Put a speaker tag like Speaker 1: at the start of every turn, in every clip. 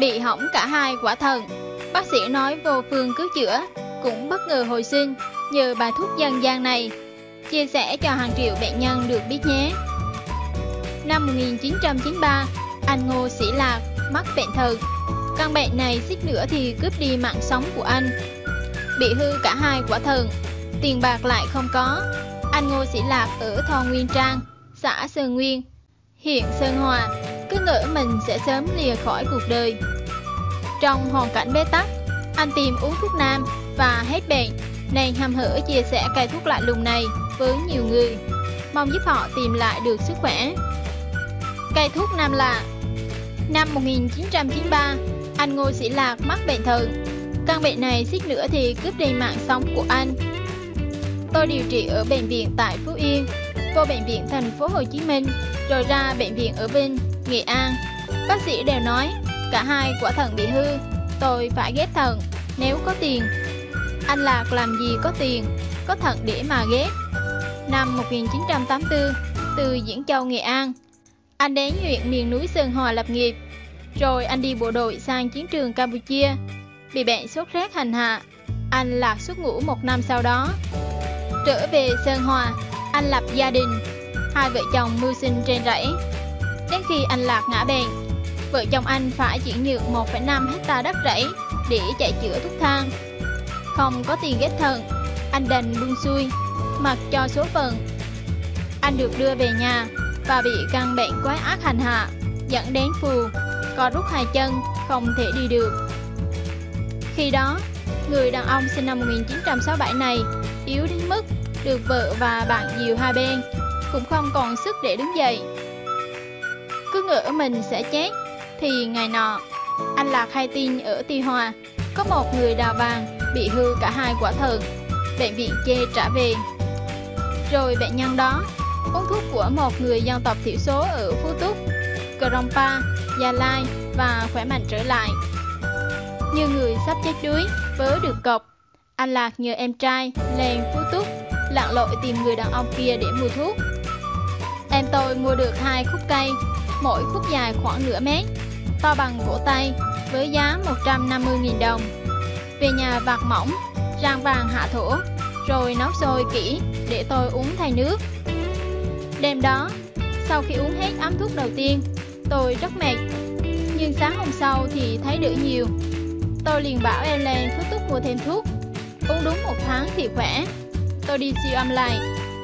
Speaker 1: Bị hỏng cả hai quả thận, bác sĩ nói vô phương cứu chữa, cũng bất ngờ hồi sinh nhờ bài thuốc dân gian này. Chia sẻ cho hàng triệu bệnh nhân được biết nhé. Năm 1993, anh Ngô Sĩ Lạc mắc bệnh thận. Căn bệnh này xích nữa thì cướp đi mạng sống của anh. Bị hư cả hai quả thận, tiền bạc lại không có. Anh Ngô Sĩ Lạc ở Thò Nguyên Trang, xã Sơn Nguyên, huyện Sơn Hòa, cứ ngỡ mình sẽ sớm lìa khỏi cuộc đời. Trong hoàn cảnh bế tắc, anh tìm uống thuốc nam và hết bệnh, nên hăm hở chia sẻ cây thuốc lạ lùng này với nhiều người, mong giúp họ tìm lại được sức khỏe. Cây thuốc nam lạ Năm 1993, anh Ngô Sĩ Lạc mắc bệnh thận. Căn bệnh này suýt nữa thì cướp đi mạng sống của anh. Tôi điều trị ở bệnh viện tại Phú Yên, vô bệnh viện thành phố Hồ Chí Minh, rồi ra bệnh viện ở Vinh, Nghệ An. Bác sĩ đều nói cả hai quả thận bị hư, tôi phải ghép thận nếu có tiền. Anh Lạc làm gì có tiền, có thận để mà ghép. Năm 1984, từ Diễn Châu, Nghệ An, anh đến huyện miền núi Sơn Hòa lập nghiệp, rồi anh đi bộ đội sang chiến trường Campuchia, bị bệnh sốt rét hành hạ. Anh lạc xuất ngũ một năm sau đó. Trở về Sơn Hòa, anh lập gia đình, hai vợ chồng mưu sinh trên rẫy. Đến khi anh lạc ngã bệnh, vợ chồng anh phải chuyển nhượng 1,5 hecta đất rẫy để chạy chữa thuốc thang. Không có tiền ghép thận, anh đành buông xuôi, mặc cho số phận. Anh được đưa về nhà và bị căn bệnh quái ác hành hạ, dẫn đến phù, co rút hai chân, không thể đi được. Khi đó, người đàn ông sinh năm 1967 này yếu đến mức được vợ và bạn dìu hai bên, cũng không còn sức để đứng dậy. Cứ ngỡ mình sẽ chết, thì ngày nọ, anh Lạc hay tin ở Tuy Hòa, có một người đào vàng bị hư cả hai quả thận, bệnh viện chê trả về. Rồi bệnh nhân đó uống thuốc của một người dân tộc thiểu số ở Phú Túc, Krongpa, Gia Lai và khỏe mạnh trở lại. Như người sắp chết đuối, vớ được cọc, anh Lạc nhờ em trai lên Phú Túc lặn lội tìm người đàn ông kia để mua thuốc. Em tôi mua được hai khúc cây, mỗi khúc dài khoảng nửa mét, to bằng cổ tay, với giá 150.000 đồng. Về nhà vạt mỏng, rang vàng hạ thổ, rồi nấu sôi kỹ để tôi uống thay nước. Đêm đó, sau khi uống hết ấm thuốc đầu tiên, tôi rất mệt. Nhưng sáng hôm sau thì thấy đỡ nhiều. Tôi liền bảo em lên túc mua thêm thuốc. Uống đúng một tháng thì khỏe. Tôi đi siêu âm lại.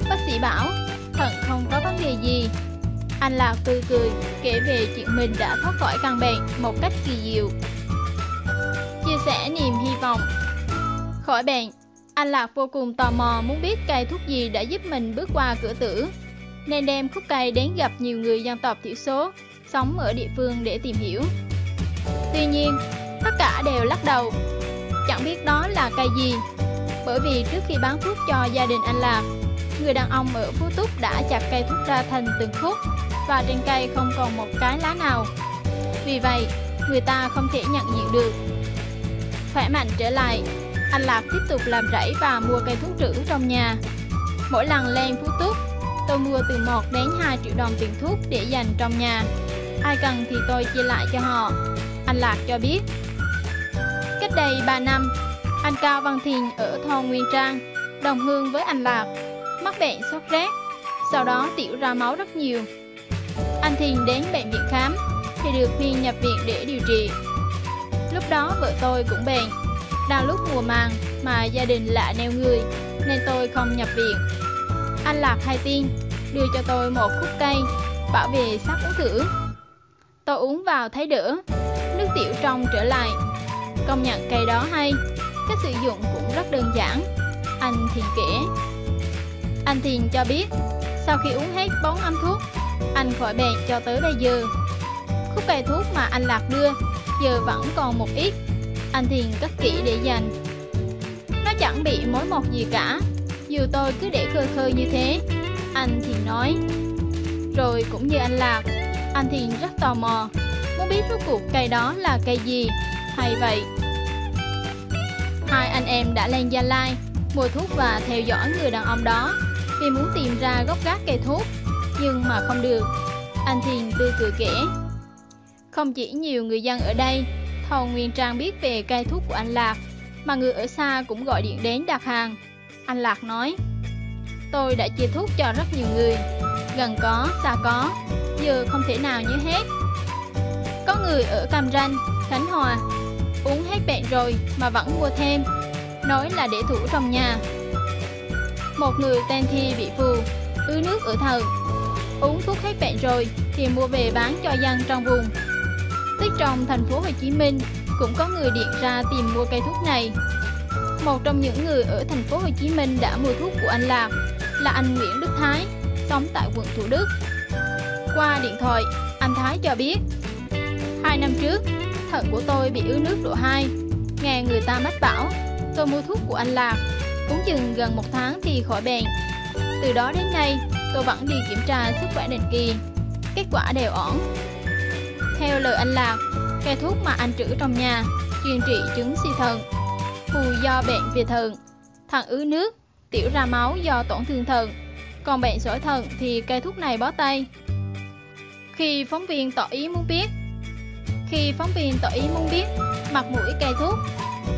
Speaker 1: Bác sĩ bảo, thận không có vấn đề gì. Anh Lạc tươi cười, kể về chuyện mình đã thoát khỏi căn bệnh một cách kỳ diệu. Chia sẻ niềm hy vọng. Khỏi bệnh, anh Lạc vô cùng tò mò muốn biết cây thuốc gì đã giúp mình bước qua cửa tử nên đem khúc cây đến gặp nhiều người dân tộc thiểu số sống ở địa phương để tìm hiểu. Tuy nhiên, tất cả đều lắc đầu, chẳng biết đó là cây gì, bởi vì trước khi bán thuốc cho gia đình anh Lạc, người đàn ông ở Phú Túc đã chặt cây thuốc ra thành từng khúc và trên cây không còn một cái lá nào. Vì vậy, người ta không thể nhận diện được. Khỏe mạnh trở lại, anh Lạc tiếp tục làm rẫy và mua cây thuốc trữ trong nhà. Mỗi lần lên Phú Túc, Tôi mua từ 1 đến 2 triệu đồng tiền thuốc để dành trong nhà. Ai cần thì tôi chia lại cho họ. Anh Lạc cho biết. Cách đây 3 năm, anh Cao Văn Thiền ở thôn Nguyên Trang, đồng hương với anh Lạc, mắc bệnh sốt rét, sau đó tiểu ra máu rất nhiều. Anh Thiền đến bệnh viện khám thì được khuyên nhập viện để điều trị. Lúc đó vợ tôi cũng bệnh, đang lúc mùa màng mà gia đình lạ neo người nên tôi không nhập viện anh Lạc hay tiên đưa cho tôi một khúc cây, bảo về sắc uống thử. Tôi uống vào thấy đỡ, nước tiểu trong trở lại. Công nhận cây đó hay, cách sử dụng cũng rất đơn giản. Anh Thiền kể. Anh Thiền cho biết, sau khi uống hết bốn âm thuốc, anh khỏi bệnh cho tới bây giờ. Khúc cây thuốc mà anh Lạc đưa, giờ vẫn còn một ít. Anh Thiền cất kỹ để dành. Nó chẳng bị mối mọt gì cả, dù tôi cứ để khơi khơi như thế Anh Thiền nói Rồi cũng như anh Lạc Anh Thiền rất tò mò Muốn biết rốt cuộc cây đó là cây gì Hay vậy Hai anh em đã lên Gia Lai Mua thuốc và theo dõi người đàn ông đó vì muốn tìm ra gốc gác cây thuốc Nhưng mà không được Anh Thiền tươi cười kể Không chỉ nhiều người dân ở đây Thầu Nguyên Trang biết về cây thuốc của anh Lạc, mà người ở xa cũng gọi điện đến đặt hàng. Anh Lạc nói, tôi đã chia thuốc cho rất nhiều người, gần có, xa có, giờ không thể nào nhớ hết. Có người ở Cam Ranh, Khánh Hòa, uống hết bệnh rồi mà vẫn mua thêm, nói là để thủ trong nhà. Một người tên Thi bị phù, ứ nước ở thận, uống thuốc hết bệnh rồi thì mua về bán cho dân trong vùng. Tức trong thành phố Hồ Chí Minh cũng có người điện ra tìm mua cây thuốc này. Một trong những người ở thành phố Hồ Chí Minh đã mua thuốc của anh Lạc là anh Nguyễn Đức Thái, sống tại quận Thủ Đức. Qua điện thoại, anh Thái cho biết, hai năm trước, thận của tôi bị ứ nước độ 2. Nghe người ta mách bảo, tôi mua thuốc của anh Lạc, cũng chừng gần một tháng thì khỏi bệnh. Từ đó đến nay, tôi vẫn đi kiểm tra sức khỏe định kỳ. Kết quả đều ổn. Theo lời anh Lạc, cây thuốc mà anh trữ trong nhà chuyên trị chứng suy thận, phù do bệnh về thận, thận ứ nước, tiểu ra máu do tổn thương thận. Còn bệnh sỏi thận thì cây thuốc này bó tay. Khi phóng viên tỏ ý muốn biết, khi phóng viên tỏ ý muốn biết mặt mũi cây thuốc,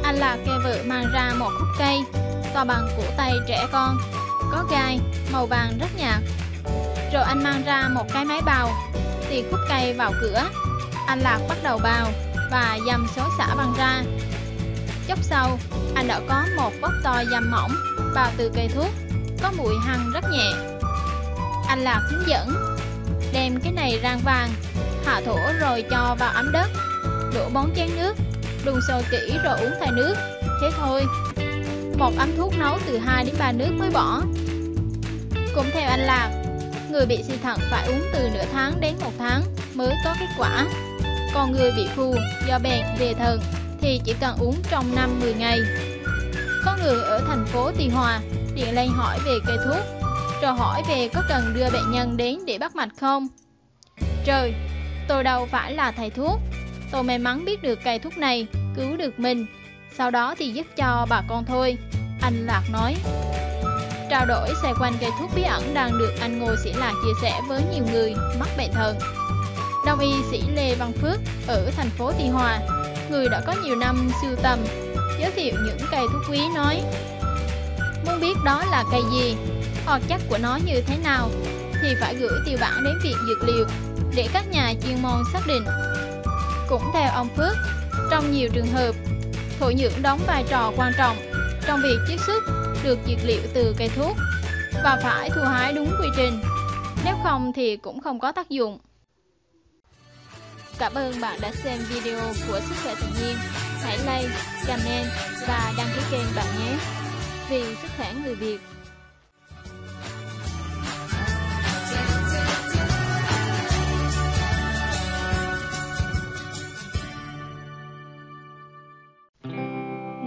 Speaker 1: anh là kêu vợ mang ra một khúc cây to bằng cổ tay trẻ con, có gai, màu vàng rất nhạt. Rồi anh mang ra một cái máy bào, thì khúc cây vào cửa. Anh Lạc bắt đầu bào và dầm số xả băng ra. Chốc sau, anh đã có một bóp to dầm mỏng vào từ cây thuốc, có mùi hăng rất nhẹ. Anh Lạc hướng dẫn, đem cái này rang vàng, hạ thổ rồi cho vào ấm đất, đổ bón chén nước, đun sôi kỹ rồi uống thay nước, thế thôi. Một ấm thuốc nấu từ 2 đến 3 nước mới bỏ. Cũng theo anh Lạc, người bị suy thận phải uống từ nửa tháng đến một tháng mới có kết quả. Còn người bị phù do bệnh về thận thì chỉ cần uống trong 5-10 ngày. Có người ở thành phố Tuy Hòa điện lên hỏi về cây thuốc, rồi hỏi về có cần đưa bệnh nhân đến để bắt mạch không. Trời, tôi đâu phải là thầy thuốc, tôi may mắn biết được cây thuốc này cứu được mình, sau đó thì giúp cho bà con thôi, anh Lạc nói. Trao đổi xoay quanh cây thuốc bí ẩn đang được anh Ngô Sĩ Lạc chia sẻ với nhiều người mắc bệnh thận. Đông y sĩ Lê Văn Phước ở thành phố Tuy Hòa, người đã có nhiều năm sưu tầm, giới thiệu những cây thuốc quý nói Muốn biết đó là cây gì, hoặc chất của nó như thế nào, thì phải gửi tiêu bản đến viện dược liệu để các nhà chuyên môn xác định. Cũng theo ông Phước, trong nhiều trường hợp, thổ nhưỡng đóng vai trò quan trọng trong việc chiết xuất được dược liệu từ cây thuốc và phải thu hái đúng quy trình, nếu không thì cũng không có tác dụng. Cảm ơn bạn đã xem video của Sức khỏe tự nhiên. Hãy like, comment và đăng ký kênh bạn nhé. Vì sức khỏe người Việt.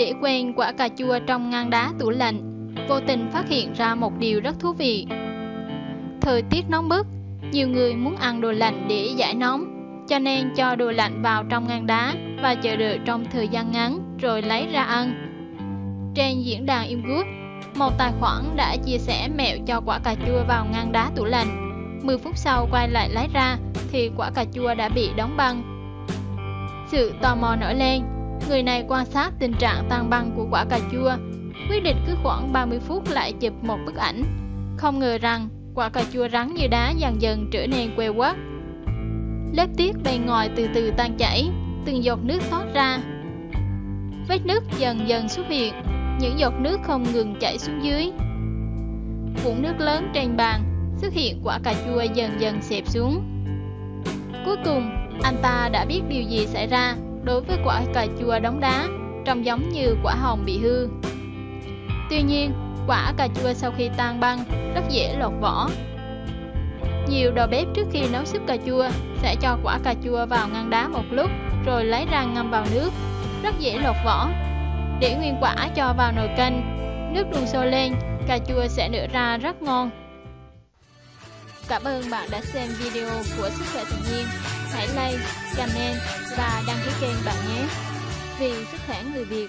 Speaker 1: Để quên quả cà chua trong ngăn đá tủ lạnh, vô tình phát hiện ra một điều rất thú vị. Thời tiết nóng bức, nhiều người muốn ăn đồ lạnh để giải nóng, cho nên cho đồ lạnh vào trong ngăn đá và chờ đợi trong thời gian ngắn rồi lấy ra ăn. Trên diễn đàn Imgood, một tài khoản đã chia sẻ mẹo cho quả cà chua vào ngăn đá tủ lạnh. 10 phút sau quay lại lấy ra thì quả cà chua đã bị đóng băng. Sự tò mò nổi lên, người này quan sát tình trạng tan băng của quả cà chua, quyết định cứ khoảng 30 phút lại chụp một bức ảnh. Không ngờ rằng quả cà chua rắn như đá dần dần trở nên quê quắt. Lớp tiết bên ngoài từ từ tan chảy, từng giọt nước thoát ra. Vết nước dần dần xuất hiện, những giọt nước không ngừng chảy xuống dưới. Vũng nước lớn trên bàn xuất hiện quả cà chua dần dần xẹp xuống. Cuối cùng, anh ta đã biết điều gì xảy ra đối với quả cà chua đóng đá, trông giống như quả hồng bị hư. Tuy nhiên, quả cà chua sau khi tan băng rất dễ lột vỏ. Nhiều đầu bếp trước khi nấu súp cà chua sẽ cho quả cà chua vào ngăn đá một lúc rồi lấy ra ngâm vào nước, rất dễ lột vỏ. Để nguyên quả cho vào nồi canh, nước đun sôi lên, cà chua sẽ nở ra rất ngon. Cảm ơn bạn đã xem video của Sức khỏe tự nhiên. Hãy like, comment và đăng ký kênh bạn nhé. Vì sức khỏe người Việt.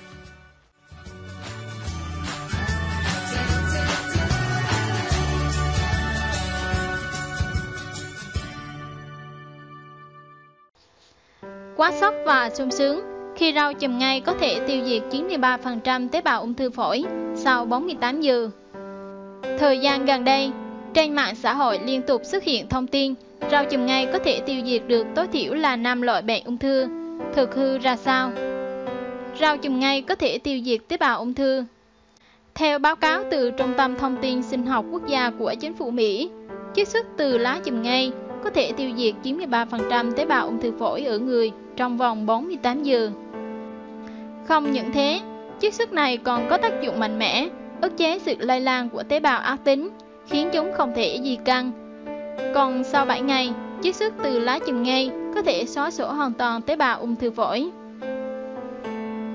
Speaker 1: Quá sốc và sung sướng khi rau chùm ngay có thể tiêu diệt 93% tế bào ung thư phổi sau 48 giờ. Thời gian gần đây, trên mạng xã hội liên tục xuất hiện thông tin rau chùm ngay có thể tiêu diệt được tối thiểu là 5 loại bệnh ung thư. Thực hư ra sao? Rau chùm ngay có thể tiêu diệt tế bào ung thư. Theo báo cáo từ Trung tâm Thông tin Sinh học Quốc gia của chính phủ Mỹ, chiết xuất từ lá chùm ngay có thể tiêu diệt 93% tế bào ung thư phổi ở người trong vòng 48 giờ. Không những thế, chiết xuất này còn có tác dụng mạnh mẽ, ức chế sự lây lan của tế bào ác tính, khiến chúng không thể di căn. Còn sau 7 ngày, chiết xuất từ lá chùm ngay có thể xóa sổ hoàn toàn tế bào ung thư phổi.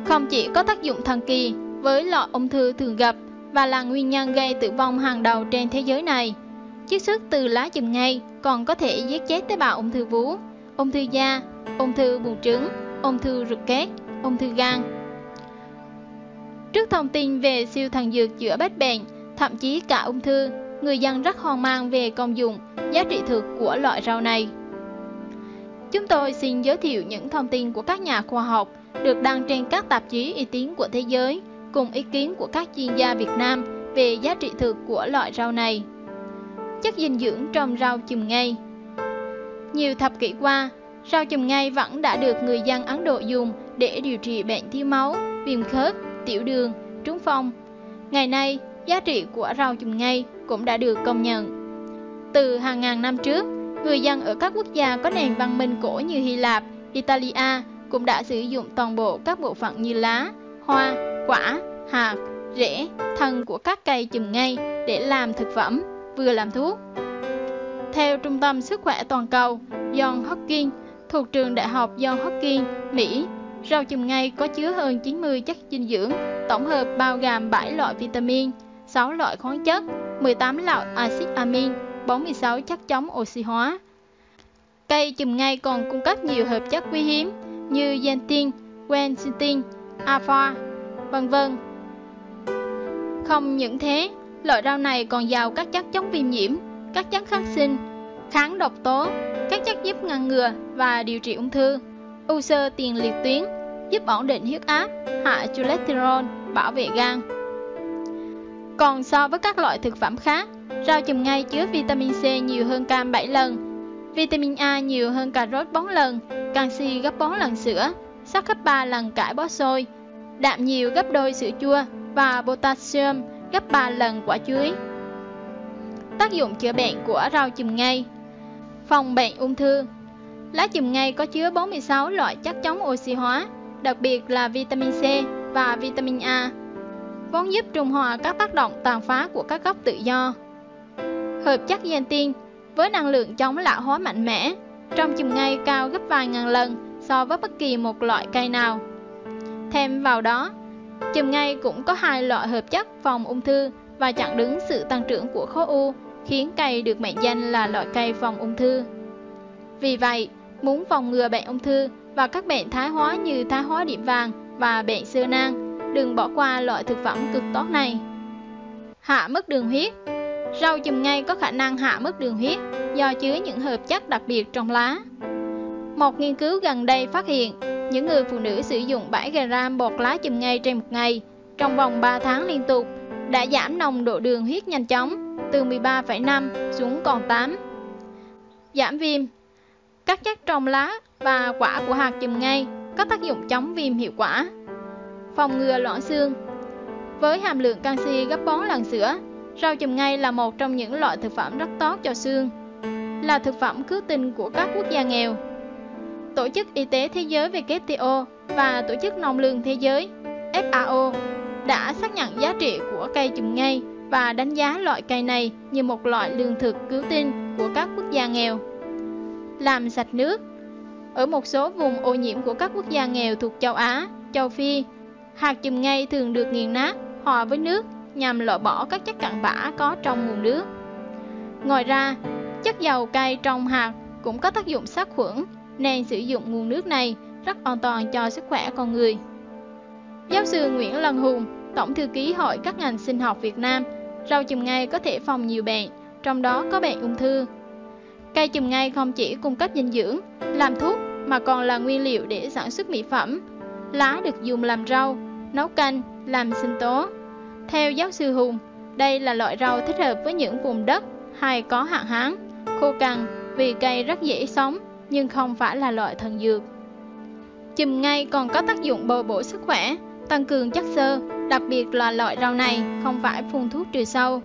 Speaker 1: Không chỉ có tác dụng thần kỳ với loại ung thư thường gặp và là nguyên nhân gây tử vong hàng đầu trên thế giới này, chiết xuất từ lá chùm ngay còn có thể giết chết tế bào ung thư vú, ung thư da, ung thư buồng trứng, ung thư ruột kết, ung thư gan. Trước thông tin về siêu thần dược chữa bách bệnh, thậm chí cả ung thư, người dân rất hoang mang về công dụng, giá trị thực của loại rau này. Chúng tôi xin giới thiệu những thông tin của các nhà khoa học được đăng trên các tạp chí uy tín của thế giới, cùng ý kiến của các chuyên gia Việt Nam về giá trị thực của loại rau này. Chất dinh dưỡng trong rau chùm ngay Nhiều thập kỷ qua, rau chùm ngay vẫn đã được người dân Ấn Độ dùng để điều trị bệnh thiếu máu, viêm khớp, tiểu đường, trúng phong. Ngày nay, giá trị của rau chùm ngay cũng đã được công nhận. Từ hàng ngàn năm trước, người dân ở các quốc gia có nền văn minh cổ như Hy Lạp, Italia cũng đã sử dụng toàn bộ các bộ phận như lá, hoa, quả, hạt, rễ, thân của các cây chùm ngay để làm thực phẩm, vừa làm thuốc. Theo Trung tâm Sức khỏe Toàn cầu John Hopkins thuộc trường Đại học John Hopkins, Mỹ, rau chùm ngay có chứa hơn 90 chất dinh dưỡng, tổng hợp bao gồm 7 loại vitamin, 6 loại khoáng chất, 18 loại axit amin, 46 chất chống oxy hóa. Cây chùm ngay còn cung cấp nhiều hợp chất quý hiếm như xanthin, quercetin, alpha, vân vân. Không những thế, loại rau này còn giàu các chất chống viêm nhiễm, các chất kháng sinh, kháng độc tố, các chất giúp ngăn ngừa và điều trị ung thư, u xơ tiền liệt tuyến, giúp ổn định huyết áp, hạ cholesterol, bảo vệ gan. Còn so với các loại thực phẩm khác, rau chùm ngay chứa vitamin C nhiều hơn cam 7 lần, vitamin A nhiều hơn cà rốt 4 lần, canxi gấp 4 lần sữa, sắt gấp 3 lần cải bó xôi, đạm nhiều gấp đôi sữa chua và potassium gấp 3 lần quả chuối. Tác dụng chữa bệnh của rau chùm ngay. Phòng bệnh ung thư. Lá chùm ngay có chứa 46 loại chất chống oxy hóa, đặc biệt là vitamin C và vitamin A, vốn giúp trung hòa các tác động tàn phá của các gốc tự do. Hợp chất xanthin với năng lượng chống lão hóa mạnh mẽ, trong chùm ngay cao gấp vài ngàn lần so với bất kỳ một loại cây nào. Thêm vào đó, chùm ngay cũng có hai loại hợp chất phòng ung thư và chặn đứng sự tăng trưởng của khối u, khiến cây được mệnh danh là loại cây phòng ung thư. Vì vậy, muốn phòng ngừa bệnh ung thư và các bệnh thái hóa như thái hóa điểm vàng và bệnh sơ nang, đừng bỏ qua loại thực phẩm cực tốt này. Hạ mức đường huyết Rau chùm ngay có khả năng hạ mức đường huyết do chứa những hợp chất đặc biệt trong lá. Một nghiên cứu gần đây phát hiện, những người phụ nữ sử dụng 7 g bột lá chùm ngay trên một ngày trong vòng 3 tháng liên tục đã giảm nồng độ đường huyết nhanh chóng từ 13,5 xuống còn 8. Giảm viêm Các chất trong lá và quả của hạt chùm ngay có tác dụng chống viêm hiệu quả. Phòng ngừa loãng xương Với hàm lượng canxi gấp 4 lần sữa, Rau chùm ngay là một trong những loại thực phẩm rất tốt cho xương, là thực phẩm cứu tinh của các quốc gia nghèo. Tổ chức Y tế Thế giới WTO và Tổ chức Nông lương Thế giới FAO đã xác nhận giá trị của cây chùm ngay và đánh giá loại cây này như một loại lương thực cứu tinh của các quốc gia nghèo. Làm sạch nước Ở một số vùng ô nhiễm của các quốc gia nghèo thuộc châu Á, châu Phi, hạt chùm ngay thường được nghiền nát hòa với nước nhằm loại bỏ các chất cặn bã có trong nguồn nước. Ngoài ra, chất dầu cay trong hạt cũng có tác dụng sát khuẩn, nên sử dụng nguồn nước này rất an toàn cho sức khỏe con người. Giáo sư Nguyễn Lân Hùng, Tổng thư ký Hội các ngành sinh học Việt Nam, rau chùm ngay có thể phòng nhiều bệnh, trong đó có bệnh ung thư. Cây chùm ngay không chỉ cung cấp dinh dưỡng, làm thuốc mà còn là nguyên liệu để sản xuất mỹ phẩm. lá được dùng làm rau, nấu canh, làm sinh tố. Theo giáo sư Hùng, đây là loại rau thích hợp với những vùng đất hay có hạn hán, khô cằn vì cây rất dễ sống nhưng không phải là loại thần dược. Chùm ngay còn có tác dụng bồi bổ sức khỏe, tăng cường chất xơ, đặc biệt là loại rau này không phải phun thuốc trừ sâu.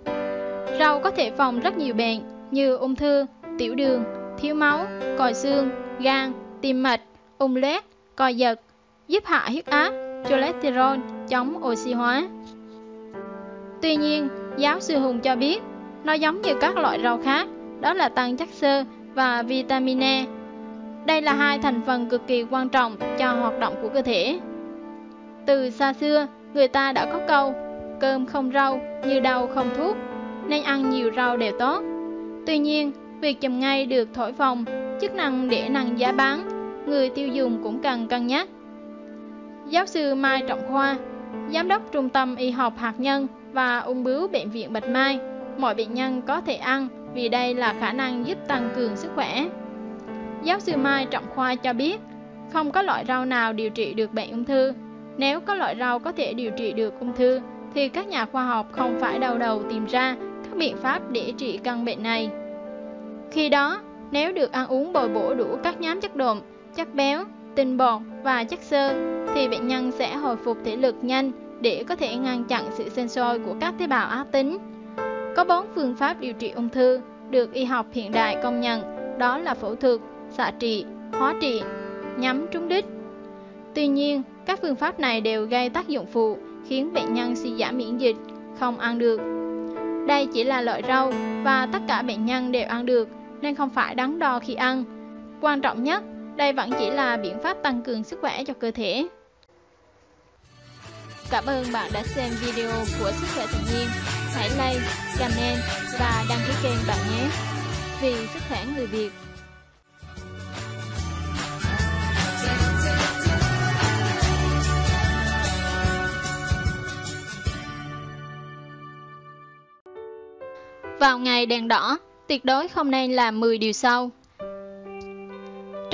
Speaker 1: Rau có thể phòng rất nhiều bệnh như ung thư, tiểu đường, thiếu máu, còi xương, gan, tim mạch, ung lét, còi giật, giúp hạ huyết áp, cholesterol, chống oxy hóa. Tuy nhiên, giáo sư Hùng cho biết, nó giống như các loại rau khác, đó là tăng chất xơ và vitamin E. Đây là hai thành phần cực kỳ quan trọng cho hoạt động của cơ thể. Từ xa xưa, người ta đã có câu, cơm không rau như đau không thuốc, nên ăn nhiều rau đều tốt. Tuy nhiên, việc chùm ngay được thổi phồng, chức năng để nâng giá bán, người tiêu dùng cũng cần cân nhắc. Giáo sư Mai Trọng Khoa, Giám đốc Trung tâm Y học hạt nhân và ung bướu Bệnh viện Bạch Mai, mọi bệnh nhân có thể ăn vì đây là khả năng giúp tăng cường sức khỏe. Giáo sư Mai Trọng Khoa cho biết, không có loại rau nào điều trị được bệnh ung thư. Nếu có loại rau có thể điều trị được ung thư, thì các nhà khoa học không phải đau đầu tìm ra các biện pháp để trị căn bệnh này. Khi đó, nếu được ăn uống bồi bổ đủ các nhóm chất đạm, chất béo, tinh bột và chất xơ, thì bệnh nhân sẽ hồi phục thể lực nhanh để có thể ngăn chặn sự sinh sôi của các tế bào ác tính. Có bốn phương pháp điều trị ung thư được y học hiện đại công nhận, đó là phẫu thuật, xạ trị, hóa trị, nhắm trúng đích. Tuy nhiên, các phương pháp này đều gây tác dụng phụ, khiến bệnh nhân suy giảm miễn dịch, không ăn được. Đây chỉ là loại rau và tất cả bệnh nhân đều ăn được, nên không phải đắn đo khi ăn. Quan trọng nhất, đây vẫn chỉ là biện pháp tăng cường sức khỏe cho cơ thể. Cảm ơn bạn đã xem video của Sức khỏe tự nhiên. Hãy like, comment và đăng ký kênh bạn nhé. Vì sức khỏe người Việt. Vào ngày đèn đỏ, tuyệt đối không nên làm 10 điều sau.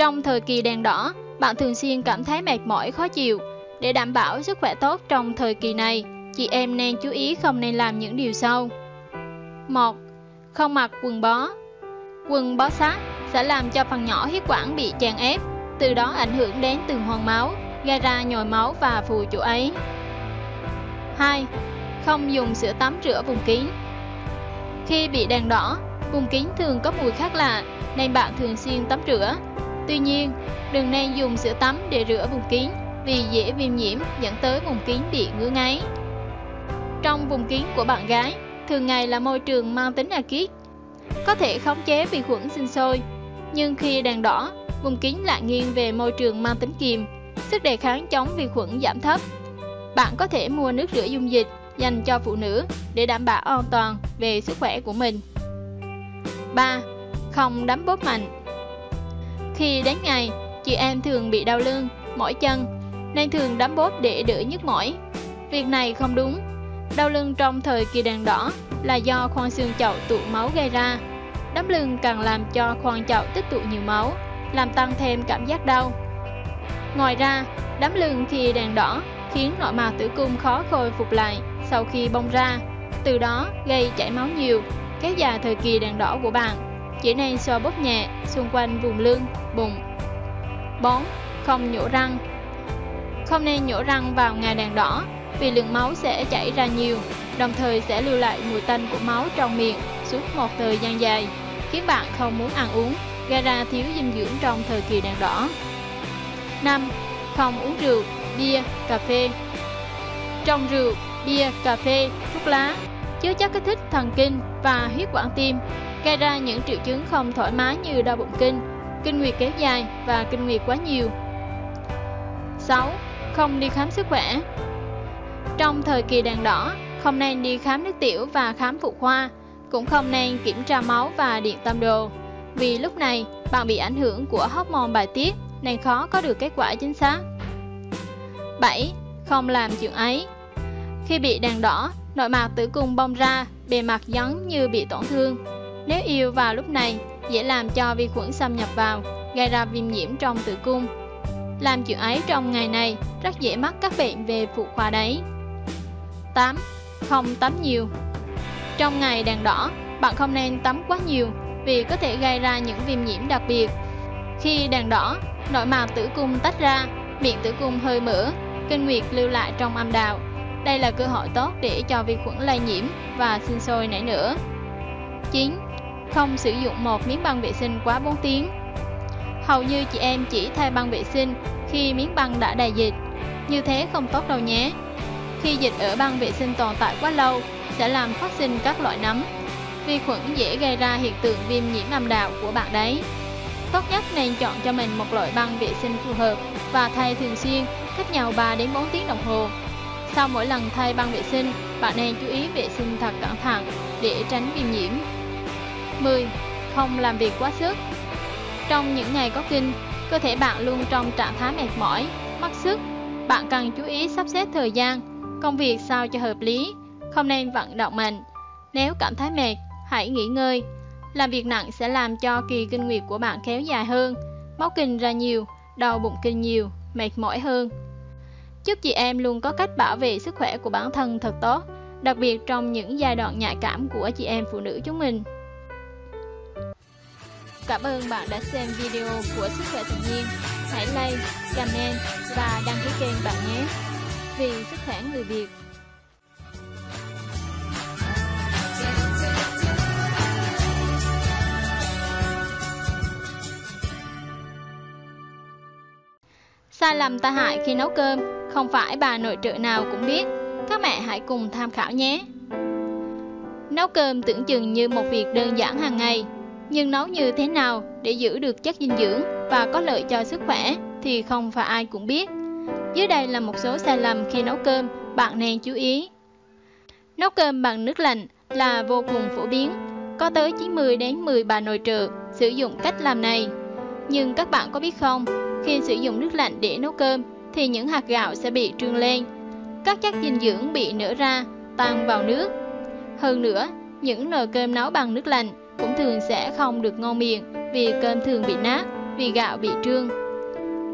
Speaker 1: Trong thời kỳ đèn đỏ, bạn thường xuyên cảm thấy mệt mỏi khó chịu. Để đảm bảo sức khỏe tốt trong thời kỳ này, chị em nên chú ý không nên làm những điều sau. 1. Không mặc quần bó Quần bó sát sẽ làm cho phần nhỏ huyết quản bị chèn ép, từ đó ảnh hưởng đến từng hoàn máu, gây ra nhồi máu và phù chỗ ấy. 2. Không dùng sữa tắm rửa vùng kín Khi bị đèn đỏ, vùng kín thường có mùi khác lạ, nên bạn thường xuyên tắm rửa. Tuy nhiên, đừng nên dùng sữa tắm để rửa vùng kín vì dễ viêm nhiễm dẫn tới vùng kín bị ngứa ngáy. Trong vùng kín của bạn gái, thường ngày là môi trường mang tính axit, có thể khống chế vi khuẩn sinh sôi. Nhưng khi đèn đỏ, vùng kín lại nghiêng về môi trường mang tính kiềm, sức đề kháng chống vi khuẩn giảm thấp. Bạn có thể mua nước rửa dung dịch dành cho phụ nữ để đảm bảo an toàn về sức khỏe của mình. 3. Không đấm bóp mạnh khi đến ngày, chị em thường bị đau lưng, mỏi chân, nên thường đấm bóp để đỡ nhức mỏi. Việc này không đúng. Đau lưng trong thời kỳ đèn đỏ là do khoang xương chậu tụ máu gây ra. Đấm lưng càng làm cho khoang chậu tích tụ nhiều máu, làm tăng thêm cảm giác đau. Ngoài ra, đấm lưng khi đèn đỏ khiến nội mạc tử cung khó khôi phục lại sau khi bong ra, từ đó gây chảy máu nhiều, kéo dài thời kỳ đèn đỏ của bạn. Chỉ nên xoa bóp nhẹ xung quanh vùng lưng, bụng. 4. Không nhổ răng Không nên nhổ răng vào ngày đèn đỏ vì lượng máu sẽ chảy ra nhiều, đồng thời sẽ lưu lại mùi tanh của máu trong miệng suốt một thời gian dài, khiến bạn không muốn ăn uống, gây ra thiếu dinh dưỡng trong thời kỳ đèn đỏ. 5. Không uống rượu, bia, cà phê Trong rượu, bia, cà phê, thuốc lá chứa chất kích thích thần kinh và huyết quản tim, gây ra những triệu chứng không thoải mái như đau bụng kinh, kinh nguyệt kéo dài và kinh nguyệt quá nhiều. 6. Không đi khám sức khỏe Trong thời kỳ đèn đỏ, không nên đi khám nước tiểu và khám phụ khoa, cũng không nên kiểm tra máu và điện tâm đồ, vì lúc này bạn bị ảnh hưởng của hormone bài tiết nên khó có được kết quả chính xác. 7. Không làm chuyện ấy Khi bị đèn đỏ, nội mạc tử cung bong ra, bề mặt giống như bị tổn thương. Nếu yêu vào lúc này, dễ làm cho vi khuẩn xâm nhập vào, gây ra viêm nhiễm trong tử cung. Làm chuyện ấy trong ngày này rất dễ mắc các bệnh về phụ khoa đấy. 8. Không tắm nhiều Trong ngày đèn đỏ, bạn không nên tắm quá nhiều vì có thể gây ra những viêm nhiễm đặc biệt. Khi đèn đỏ, nội mạc tử cung tách ra, miệng tử cung hơi mở, kinh nguyệt lưu lại trong âm đạo. Đây là cơ hội tốt để cho vi khuẩn lây nhiễm và sinh sôi nảy nở. 9. Không sử dụng một miếng băng vệ sinh quá 4 tiếng. Hầu như chị em chỉ thay băng vệ sinh khi miếng băng đã đầy dịch. Như thế không tốt đâu nhé. Khi dịch ở băng vệ sinh tồn tại quá lâu sẽ làm phát sinh các loại nấm. Vi khuẩn dễ gây ra hiện tượng viêm nhiễm âm đạo của bạn đấy. Tốt nhất nên chọn cho mình một loại băng vệ sinh phù hợp và thay thường xuyên, cách nhau 3 đến 4 tiếng đồng hồ. Sau mỗi lần thay băng vệ sinh, bạn nên chú ý vệ sinh thật cẩn thận để tránh viêm nhiễm. 10. Không làm việc quá sức Trong những ngày có kinh, cơ thể bạn luôn trong trạng thái mệt mỏi, mất sức. Bạn cần chú ý sắp xếp thời gian, công việc sao cho hợp lý, không nên vận động mạnh. Nếu cảm thấy mệt, hãy nghỉ ngơi. Làm việc nặng sẽ làm cho kỳ kinh nguyệt của bạn kéo dài hơn, máu kinh ra nhiều, đau bụng kinh nhiều, mệt mỏi hơn. Chúc chị em luôn có cách bảo vệ sức khỏe của bản thân thật tốt, đặc biệt trong những giai đoạn nhạy cảm của chị em phụ nữ chúng mình. Cảm ơn bạn đã xem video của Sức khỏe tự nhiên. Hãy like, comment và đăng ký kênh bạn nhé. Vì sức khỏe người Việt. Sai lầm ta hại khi nấu cơm không phải bà nội trợ nào cũng biết. Các mẹ hãy cùng tham khảo nhé. Nấu cơm tưởng chừng như một việc đơn giản hàng ngày, nhưng nấu như thế nào để giữ được chất dinh dưỡng và có lợi cho sức khỏe thì không phải ai cũng biết. Dưới đây là một số sai lầm khi nấu cơm bạn nên chú ý. Nấu cơm bằng nước lạnh là vô cùng phổ biến, có tới 90 đến 10 bà nội trợ sử dụng cách làm này. Nhưng các bạn có biết không, khi sử dụng nước lạnh để nấu cơm thì những hạt gạo sẽ bị trương lên, các chất dinh dưỡng bị nở ra, tan vào nước. Hơn nữa, những nồi cơm nấu bằng nước lạnh cũng thường sẽ không được ngon miệng vì cơm thường bị nát, vì gạo bị trương.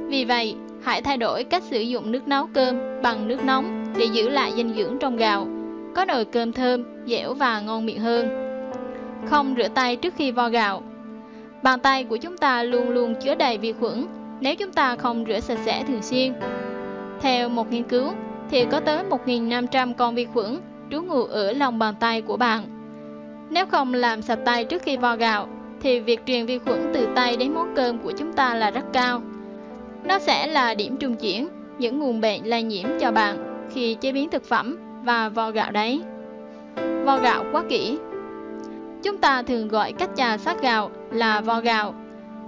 Speaker 1: Vì vậy, hãy thay đổi cách sử dụng nước nấu cơm bằng nước nóng để giữ lại dinh dưỡng trong gạo, có nồi cơm thơm, dẻo và ngon miệng hơn. Không rửa tay trước khi vo gạo. Bàn tay của chúng ta luôn luôn chứa đầy vi khuẩn nếu chúng ta không rửa sạch sẽ thường xuyên. Theo một nghiên cứu, thì có tới 1.500 con vi khuẩn trú ngụ ở lòng bàn tay của bạn. Nếu không làm sạch tay trước khi vo gạo, thì việc truyền vi khuẩn từ tay đến món cơm của chúng ta là rất cao. Nó sẽ là điểm trung chuyển những nguồn bệnh lây nhiễm cho bạn khi chế biến thực phẩm và vo gạo đấy. Vo gạo quá kỹ Chúng ta thường gọi cách trà sát gạo là vo gạo.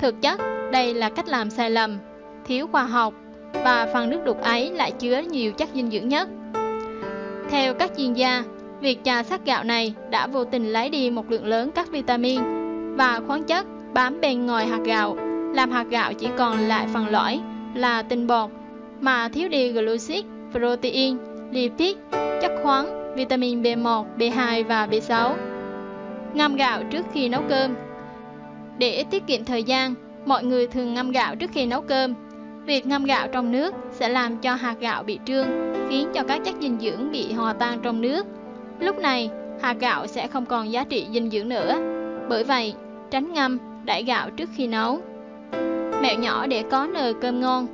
Speaker 1: Thực chất, đây là cách làm sai lầm, thiếu khoa học và phần nước đục ấy lại chứa nhiều chất dinh dưỡng nhất. Theo các chuyên gia, việc trà sắc gạo này đã vô tình lấy đi một lượng lớn các vitamin và khoáng chất bám bên ngoài hạt gạo, làm hạt gạo chỉ còn lại phần lõi là tinh bột mà thiếu đi glucid, protein, lipid, chất khoáng, vitamin B1, B2 và B6. Ngâm gạo trước khi nấu cơm Để tiết kiệm thời gian, mọi người thường ngâm gạo trước khi nấu cơm. Việc ngâm gạo trong nước sẽ làm cho hạt gạo bị trương, khiến cho các chất dinh dưỡng bị hòa tan trong nước. Lúc này, hạt gạo sẽ không còn giá trị dinh dưỡng nữa. Bởi vậy, tránh ngâm, đãi gạo trước khi nấu. Mẹo nhỏ để có nồi cơm ngon.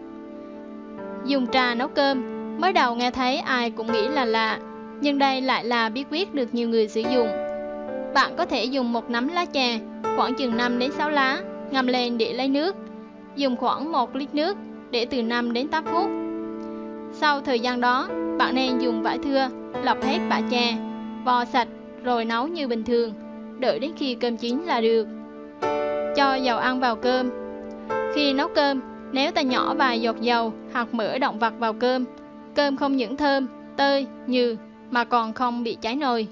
Speaker 1: Dùng trà nấu cơm. Mới đầu nghe thấy ai cũng nghĩ là lạ Nhưng đây lại là bí quyết được nhiều người sử dụng. Bạn có thể dùng một nắm lá chè Khoảng chừng 5 đến 6 lá Ngâm lên để lấy nước. Dùng khoảng 1 lít nước Để từ 5 đến 8 phút. Sau thời gian đó Bạn nên dùng vải thưa Lọc hết bã chè. Vo sạch rồi nấu như bình thường. Đợi đến khi cơm chín là được. Cho dầu ăn vào cơm. Khi nấu cơm Nếu ta nhỏ vài giọt dầu hoặc mỡ động vật vào cơm Cơm không những thơm, tơi, nhừ mà còn không bị cháy nồi.